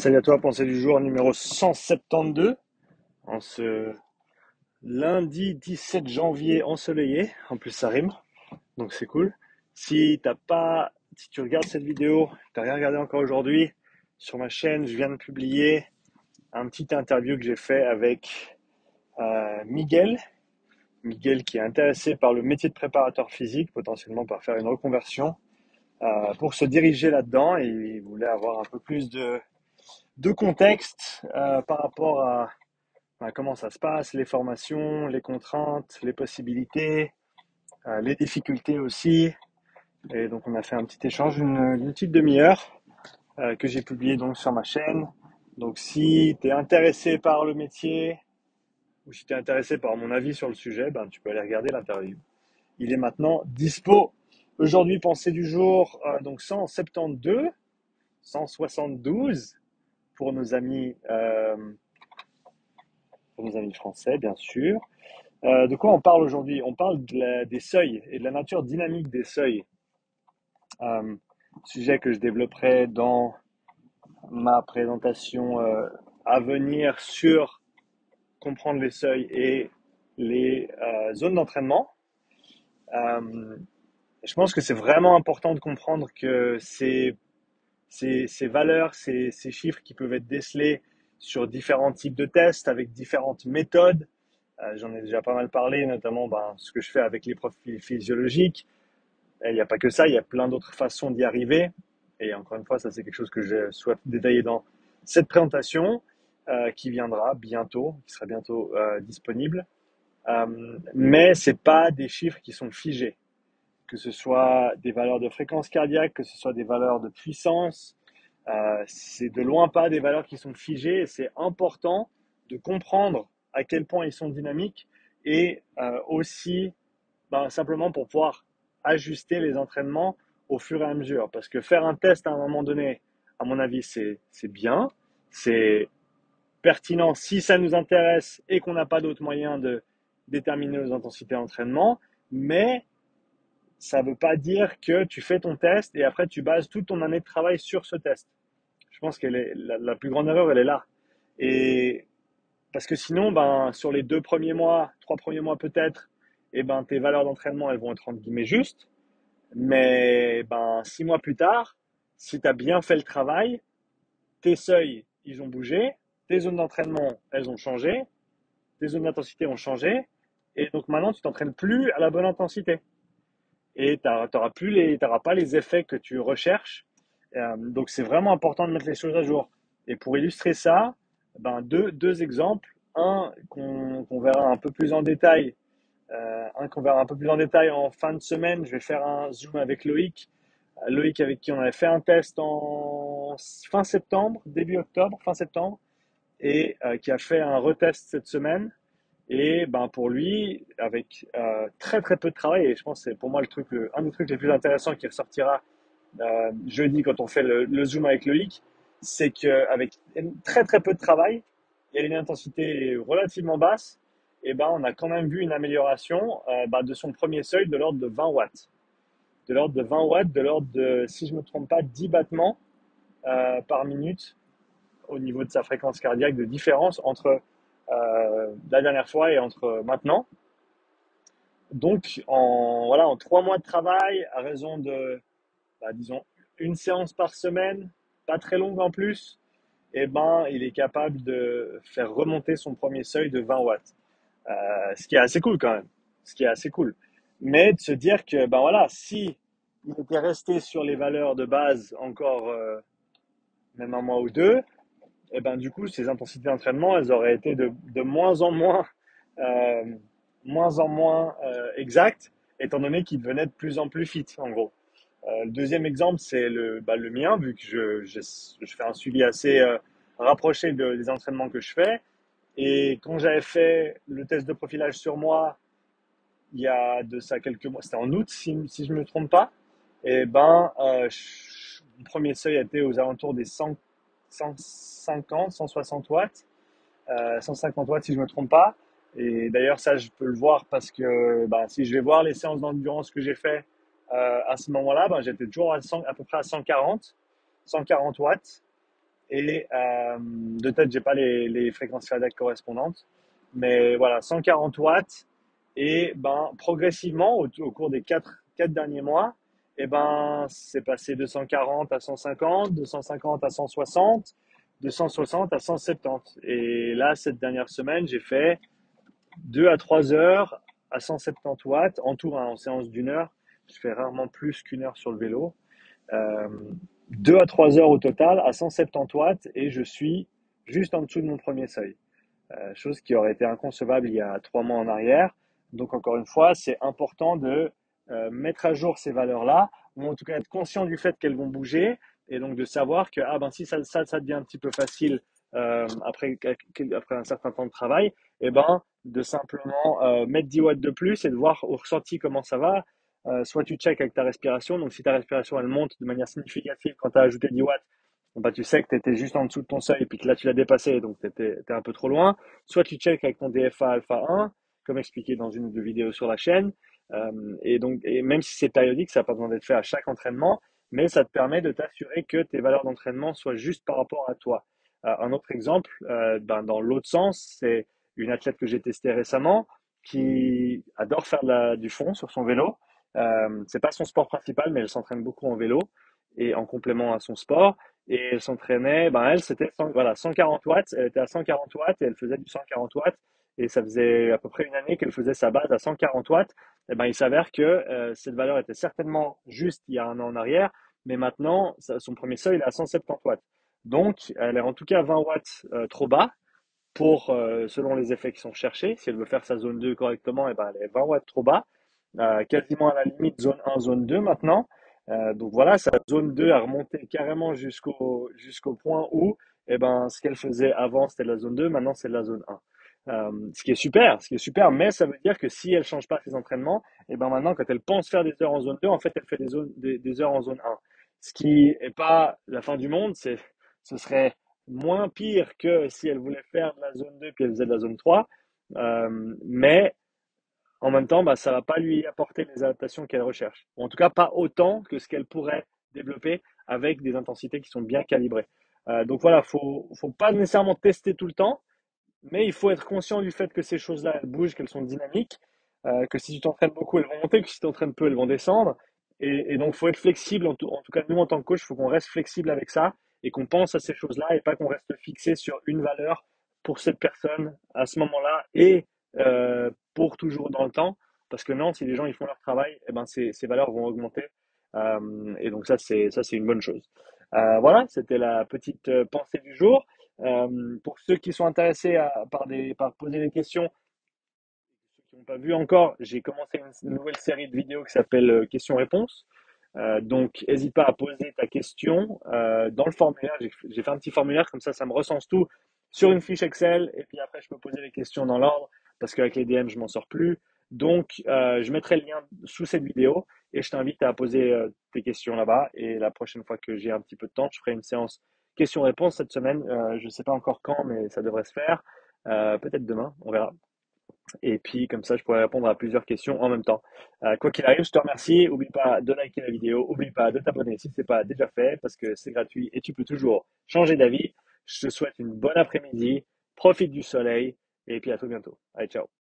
Salut à toi, pensée du jour numéro 172, en ce lundi 17 janvier ensoleillé. En plus, ça rime, donc c'est cool. Si t'as pas, si tu regardes cette vidéo, t'as rien regardé encore aujourd'hui, sur ma chaîne, je viens de publier un petit interview que j'ai fait avec euh, Miguel. Miguel qui est intéressé par le métier de préparateur physique, potentiellement par faire une reconversion, euh, pour se diriger là-dedans et il voulait avoir un peu plus de deux contextes euh, par rapport à, comment ça se passe, les formations, les contraintes, les possibilités, euh, les difficultés aussi. Et donc on a fait un petit échange, une, petite demi-heure euh, que j'ai publié sur ma chaîne. Donc si tu es intéressé par le métier ou si tu es intéressé par mon avis sur le sujet, ben, tu peux aller regarder l'interview. Il est maintenant dispo. Aujourd'hui, pensée du jour, donc 172, 172 pour nos amis, euh, pour nos amis français, bien sûr. Euh, de quoi on parle aujourd'hui? On parle des seuils et de la nature dynamique des seuils. Euh, sujet que je développerai dans ma présentation à venir sur comprendre les seuils et les zones d'entraînement. je pense que c'est vraiment important de comprendre que c'est ces, valeurs, ces, chiffres qui peuvent être décelés sur différents types de tests avec différentes méthodes. Euh, j'en ai déjà pas mal parlé, notamment ben, ce que je fais avec les profils physiologiques. Il n'y a pas que ça, il y a plein d'autres façons d'y arriver. Et encore une fois, ça c'est quelque chose que je souhaite détailler dans cette présentation euh, qui viendra bientôt, qui sera bientôt euh, disponible. mais c'est pas des chiffres qui sont figés que ce soit des valeurs de fréquence cardiaque, que ce soit des valeurs de puissance. Euh, c'est de loin pas des valeurs qui sont figées c'est important de comprendre à quel point ils sont dynamiques et euh, aussi ben, simplement pour pouvoir ajuster les entraînements au fur et à mesure. Parce que faire un test à un moment donné, à mon avis, c'est bien, c'est pertinent si ça nous intéresse et qu'on n'a pas d'autres moyens de déterminer nos intensités d'entraînement, mais ça ne veut pas dire que tu fais ton test et après tu bases toute ton année de travail sur ce test. Je pense que la, plus grande erreur, elle est là. Et parce que sinon, ben, sur les deux premiers mois, trois premiers mois peut-être, et eh ben, tes valeurs d'entraînement, elles vont être entre guillemets justes. Mais ben, six mois plus tard, si tu as bien fait le travail, tes seuils, ils ont bougé, tes zones d'entraînement, elles ont changé, tes zones d'intensité ont changé, et donc maintenant, tu t'entraînes plus à la bonne intensité et tu n'auras plus les, pas les effets que tu recherches. Euh, donc c'est vraiment important de mettre les choses à jour. Et pour illustrer ça, ben deux, deux exemples. Un qu'on verra un peu plus en détail, euh, un qu'on verra un peu plus en détail en fin de semaine. Je vais faire un zoom avec Loïc. Loïc avec qui on avait fait un test en fin septembre, début octobre, fin septembre, et euh, qui a fait un retest cette semaine. Et ben pour lui, avec euh, très très peu de travail, et je pense que c'est pour moi le truc, un des trucs les plus intéressants qui ressortira euh, jeudi quand on fait le, zoom avec Loïc, c'est qu'avec très très peu de travail, a une intensité relativement basse, et ben on a quand même vu une amélioration euh, ben, de son premier seuil de l'ordre de 20 watts. De l'ordre de 20 watts, de l'ordre de, si je ne me trompe pas, 10 battements par minute au niveau de sa fréquence cardiaque de différence entre la dernière fois et entre maintenant. Donc, en, voilà, en trois mois de travail, à raison de, bah, disons, une séance par semaine, pas très longue en plus, eh ben, il est capable de faire remonter son premier seuil de 20 watts. Euh, ce qui est assez cool quand même. Ce qui est assez cool. Mais de se dire que, ben voilà, si il était resté sur les valeurs de base encore euh, même un mois ou deux, et eh ben du coup, ces intensités d'entraînement, elles auraient été de, de moins en moins, euh, moins en moins euh, exactes, étant donné qu'ils devenaient de plus en plus fit, en gros. Euh, le deuxième exemple, c'est le, bah, le mien, vu que je, je, je fais un suivi assez rapproché de, des entraînements que je fais. Et quand j'avais fait le test de profilage sur moi, il y a de ça quelques mois, c'était en août, si, si je ne me trompe pas, et eh ben, euh, mon premier seuil était aux alentours des 100 150, 160 watts, 150 euh, watts si je ne me trompe pas. Et d'ailleurs, ça, je peux le voir parce que bah, si je vais voir les séances d'endurance que j'ai fait euh, à ce moment-là, bah, j'étais toujours à, peu près à 140, 140 watts. Et euh, de tête, j'ai pas les, les fréquences cardiaques correspondantes. Mais voilà, 140 watts. Et ben, progressivement, au, au cours des quatre, quatre derniers mois, et ben, c'est passé de 140 à 150, de 150 à 160, de 160 à 170. Et là, cette dernière semaine, j'ai fait 2 à 3 heures à 170 watts en tour, hein, en séance d'une heure. Je fais rarement plus qu'une heure sur le vélo. Euh, 2 à 3 heures au total à 170 watts et je suis juste en dessous de mon premier seuil. Euh, chose qui aurait été inconcevable il y a 3 mois en arrière. Donc encore une fois, c'est important de euh, mettre à jour ces valeurs-là, ou en tout cas être conscient du fait qu'elles vont bouger, et donc de savoir que ah ben si ça, ça, devient un petit peu facile euh, après, après un certain temps de travail, et eh ben de simplement euh, mettre 10 watts de plus et de voir au ressenti comment ça va. Soit tu check avec ta respiration, donc si ta respiration elle monte de manière significative quand tu as ajouté 10 watts, bah, tu sais que tu étais juste en dessous de ton seuil et puis que là tu l'as dépassé, donc tu étais, un peu trop loin. Soit tu check avec ton DFA alpha 1, comme expliqué dans une ou deux vidéos sur la chaîne. Euh, et donc, et même si c'est périodique, ça n'a pas besoin d'être fait à chaque entraînement, mais ça te permet de t'assurer que tes valeurs d'entraînement soient juste par rapport à toi. Euh, un autre exemple, euh, ben, dans l'autre sens, c'est une athlète que j'ai testée récemment qui adore faire du fond sur son vélo. C'est pas son sport principal, mais elle s'entraîne beaucoup en vélo et en complément à son sport. Et elle s'entraînait, ben elle, c'était voilà, 140 watts. Elle était à 140 watts et elle faisait du 140 watts. Et ça faisait à peu près une année qu'elle faisait sa base à 140 watts. Et ben, il s'avère que euh, cette valeur était certainement juste il y a un an en arrière, mais maintenant, son premier seuil il est à 170 watts. Donc, elle est en tout cas 20 watts euh, trop bas pour, euh, selon les effets qui sont cherchés. Si elle veut faire sa zone 2 correctement, eh ben, elle est 20 watts trop bas, quasiment à la limite zone 1, zone 2 maintenant. donc voilà, sa zone 2 a remonté carrément jusqu'au jusqu'au point où eh ben, ce qu'elle faisait avant, c'était la zone 2, maintenant c'est la zone 1. Euh, ce qui est super, ce qui est super, mais ça veut dire que si elle change pas ses entraînements, et ben maintenant quand elle pense faire des heures en zone 2, en fait elle fait des, heures en zone 1. Ce qui est pas la fin du monde, c'est ce serait moins pire que si elle voulait faire de la zone 2 puis elle faisait de la zone 3. Euh, mais en même temps, bah, ça va pas lui apporter les adaptations qu'elle recherche. En tout cas, pas autant que ce qu'elle pourrait développer avec des intensités qui sont bien calibrées. Euh, donc voilà, faut, faut pas nécessairement tester tout le temps, mais il faut être conscient du fait que ces choses-là, elles bougent, qu'elles sont dynamiques, euh, que si tu t'entraînes beaucoup, elles vont monter, que si tu t'entraînes peu, elles vont descendre. Et, donc, faut être flexible. En tout, cas, nous, en tant que coach, il faut qu'on reste flexible avec ça et qu'on pense à ces choses-là et pas qu'on reste fixé sur une valeur pour cette personne à ce moment-là et euh, pour toujours dans le temps. Parce que non, si les gens ils font leur travail, eh ben ces, valeurs vont augmenter. Euh, et donc ça c'est une bonne chose. Voilà, c'était la petite pensée du jour. Euh, pour ceux qui sont intéressés par, poser des questions, ceux qui n'ont pas vu encore, j'ai commencé une, nouvelle série de vidéos qui s'appelle euh, Questions-réponses. Euh, donc, n'hésite pas à poser ta question dans le formulaire. J'ai fait un petit formulaire, comme ça, ça me recense tout sur une fiche Excel. Et puis après, je peux poser les questions dans l'ordre parce qu'avec les DM, je m'en sors plus. Donc, je mettrai le lien sous cette vidéo et je t'invite à poser tes questions là-bas. Et la prochaine fois que j'ai un petit peu de temps, je ferai une séance questions-réponses cette semaine. Euh, je ne sais pas encore quand, mais ça devrait se faire. Euh, peut-être demain, on verra. Et puis, comme ça, je pourrais répondre à plusieurs questions en même temps. Euh, quoi qu'il arrive, je te remercie. Oublie pas de liker la vidéo. Oublie pas de t'abonner si ce n'est pas déjà fait parce que c'est gratuit et tu peux toujours changer d'avis. Je te souhaite une bonne après-midi. Profite du soleil et puis à tout bientôt. Allez, ciao.